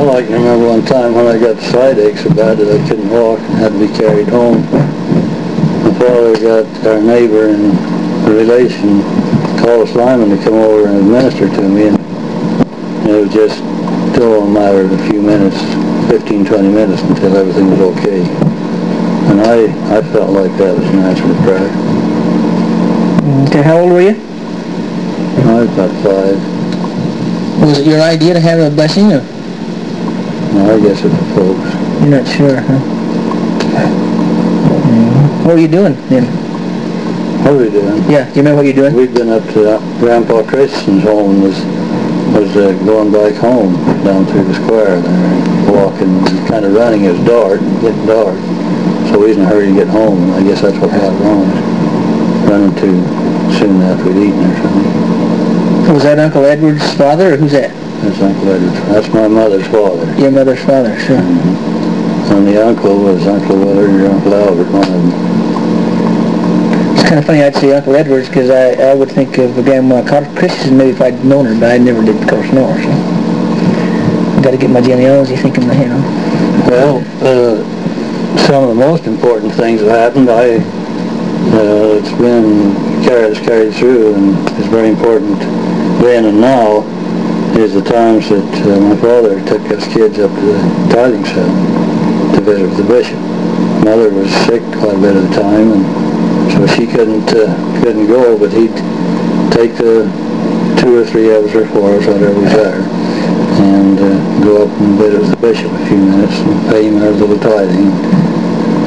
Well, I can remember one time when I got side aches so bad that I couldn't walk and had to be carried home. My father got our neighbor and a relation, Carlos Lyman, to come over and administer to me, and it was just still a matter of a few minutes, 15, 20 minutes until everything was okay. And I, I felt like that was an answer to prayer. Okay, how old were you? I was about five. Was it your idea to have a blessing, or No, I guess it's the folks. you're not sure, huh? Mhm. What were you doing then? What are we doing? Yeah, do you remember what you were doing? We'd been up to Grandpa Christensen's home and was, was uh, going back home down through the square there, walking, kind of running. It was dark, getting dark. So we was in a hurry to get home. I guess that's what got wrong. Running too soon after we'd eaten or something. Was that Uncle Edward's father, or who's that? That's Uncle Edward. That's my mother's father. Your mother's father, sure. And the uncle was Uncle Willard or Uncle Albert, one of them. It's kind of funny I'd say Uncle Edward's, because I, I would think of Grandma Car- Christensen maybe if I'd known her, but I never did, of course, know her, so. Got to get my genealogy thinking, you know. Well, uh, some of the most important things that happened, I, uh, it's been carried, carried through and it's very important then and now is the times that uh, my father took us kids up to the tithing center to visit with the bishop. Mother was sick quite a bit of the time and so she couldn't, uh, couldn't go, but he'd take the two or three of us or four us, whatever was there, and uh, go up and visit with the bishop a few minutes and pay him our little tithing.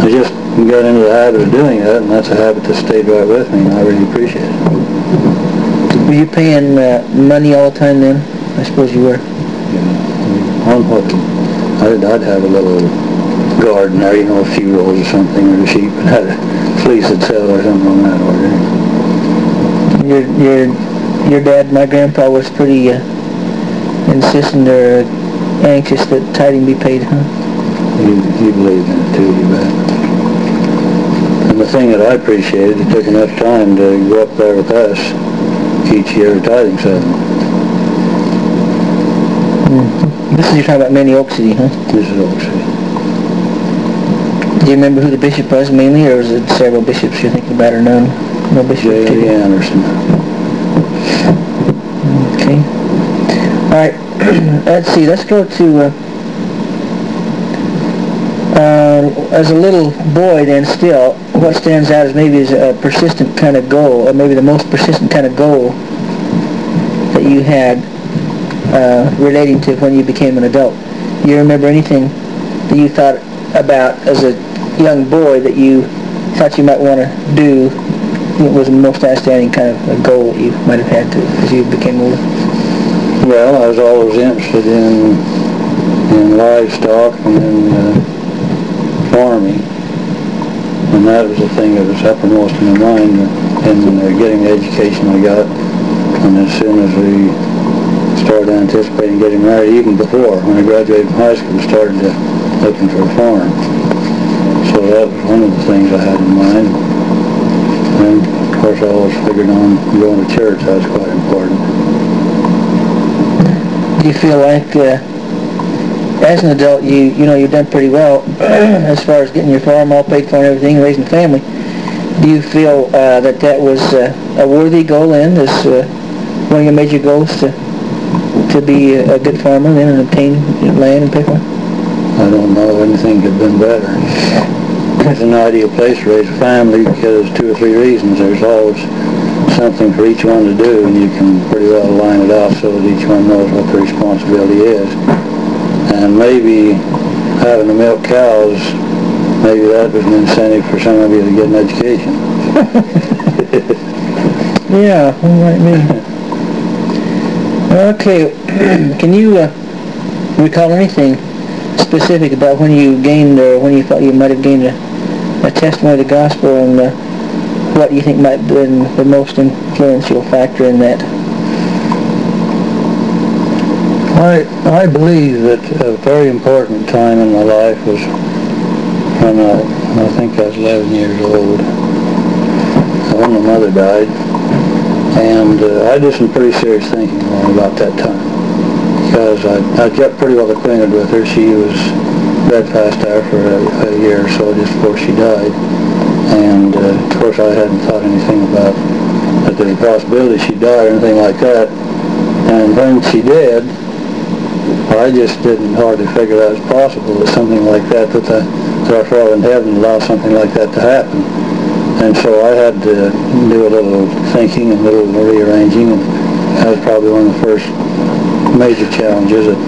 I just got into the habit of doing that, and that's a habit that stayed right with me, and I really appreciate it. Were you paying uh, money all the time then? I suppose you were. On what, I'd, I'd have a little garden there, you know, a few rows or something, or a sheep, and had a fleece that sell or something on that order. Your your your dad, my grandpa, was pretty uh, insistent or anxious that tithing be paid, huh? You, you believe in it too, you bet. And the thing that I appreciated, he took enough time to go up there with us each year tithing season. This is you're talking about Manny Oak City, huh? This is Oak City. Do you remember who the bishop was mainly, or was it several bishops you're thinking about, or none? No bishop. J. A. Anderson. Okay. All right. let's see. Let's go to. Uh, uh, as a little boy, then still, what stands out is maybe is a persistent kind of goal, or maybe the most persistent kind of goal that you had uh, relating to when you became an adult. Do you remember anything that you thought about as a young boy that you thought you might want to do? What was the most outstanding kind of a goal that you might have had to as you became older? Well, I was always interested in in livestock and in uh, farming, and that was the thing that was uppermost in my mind. And uh, getting the education I got, and as soon as we started anticipating getting married, even before when I graduated from high school, started to looking for a farm. So that was one of the things I had in mind. And of course, I always figured on going to church. That was quite important. Do you feel like, uh, as an adult, you you know you've done pretty well as far as getting your farm all paid for and everything, raising a family? Do you feel uh, that that was uh, a worthy goal in as uh, one of your major goals to to be a, a good farmer then and obtain land and pay for it? I don't know if anything could have been better. It's an ideal place to raise a family because two or three reasons. There's always something for each one to do and you can pretty well line it out so that each one knows what the responsibility is. And maybe having to milk cows, maybe that was an incentive for some of you to get an education. Yeah, that might be. Okay, can you uh, recall anything specific about when you gained or when you thought you might have gained a, a testimony of the gospel and uh, what you think might have been the most influential factor in that? I, I believe that a very important time in my life was when I, I think I was 11 years old, when my mother died. And uh, I did some pretty serious thinking about that time. Because I, I got pretty well acquainted with her. She was bedfast there for a, a year or so just before she died. And uh, of course I hadn't thought anything about that there was a possibility she'd die or anything like that. And when she did, I just didn't hardly figure that was possible that something like that, that, the, that our Father in heaven allow something like that to happen. And so I had to do a little thinking and a little rearranging, and was probably one of the first major challenges that,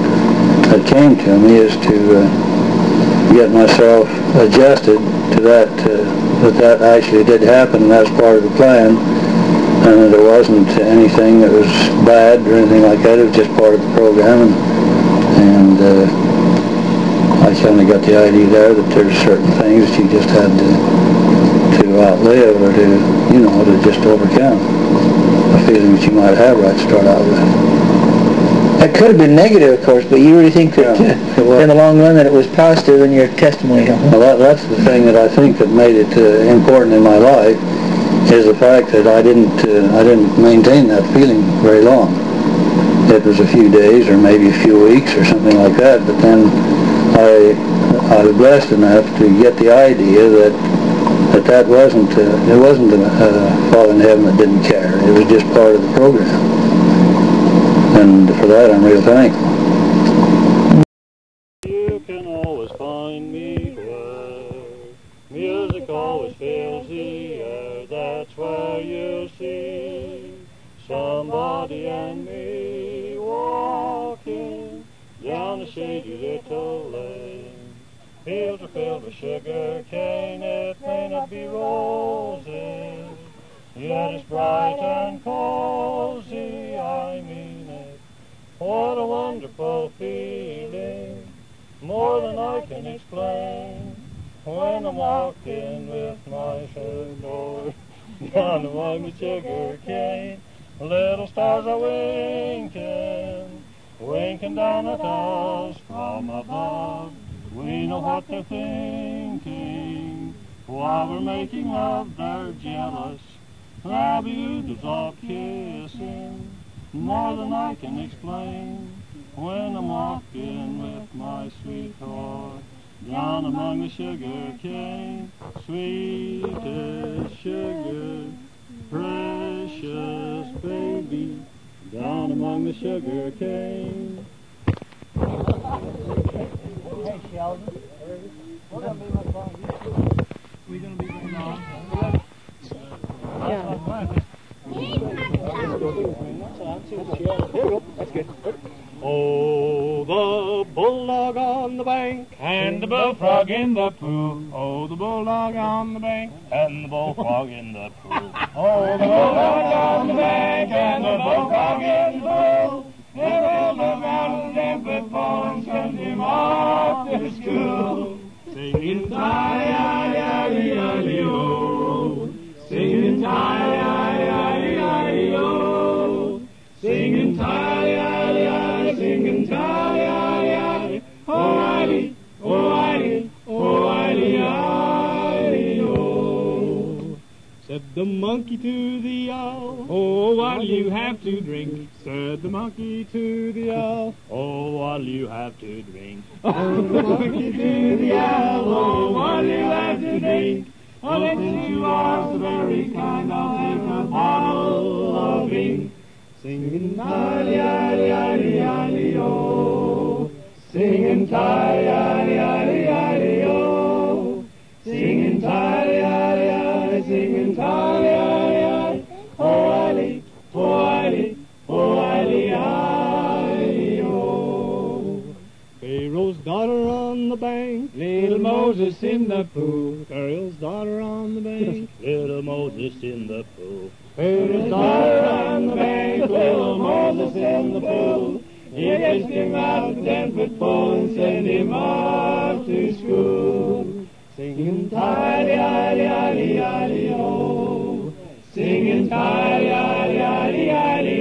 that came to me is to uh, get myself adjusted to that, uh, that that actually did happen, and that's part of the plan and that there wasn't anything that was bad or anything like that. It was just part of the program, and, and uh, I kind of got the idea there that there's certain things that you just had to to outlive or to, you know, to just overcome the feelings you might have right to start out with. That could have been negative, of course, but you really think that Yeah, uh, in the long run that it was positive in your testimony. huh? Well, that, that's the thing that I think that made it uh, important in my life is the fact that I didn't uh, I didn't maintain that feeling very long. It was a few days or maybe a few weeks or something like that, but then I I was blessed enough to get the idea that that that wasn't uh, it wasn't a uh, Father in heaven that didn't care. It was just part of the program, and for that I'm real thankful. You can always find me where music always fills the air. That's where you see somebody and me walking down the shady little lane. Fields are filled with sugar cane. It may not be roses, yet it's bright and cozy. More than I can explain. When I'm walking with my sugar down among the sugar cane, little stars are winking, winking down at us from above. We know what they're thinking. While we're making love, they're jealous. Their beauties all kissing, more than I can explain when I'm walking with my sweetheart down among the sugar cane. Sweet as sugar, precious baby, down among the sugar cane. Hey, Sheldon. We're going to be much longer. We're going to be very long. Oh, the bulldog on the bank and the bullfrog in the pool. Oh, the bulldog on the bank and the bullfrog in the pool. Oh, the bulldog on the bank and the bullfrog in the pool. Never look out of them before and send him off to school. Singing tie-yi-yi-yi-yi-o. The monkey to the owl, Oh, what'll you have to drink? Said the monkey to the owl, Oh, what'll you have to drink? Oh, the monkey to the owl, Oh, what'll you have to drink? Oh, since you are so very kind, I'll take a bottle of ink. Singing tie yaddy yaddy yaddy oh, singing tie Moses in the pool. Pharaoh's daughter on the bank, little Moses in the pool. Pharaoh's daughter on the bank, little Moses in the pool. He fished him out a ten-foot pole and sent him off to school. Singing tie-yi-yi-yi-yi-yi-o, singing tie-yi-yi-yi-yi-yi-o.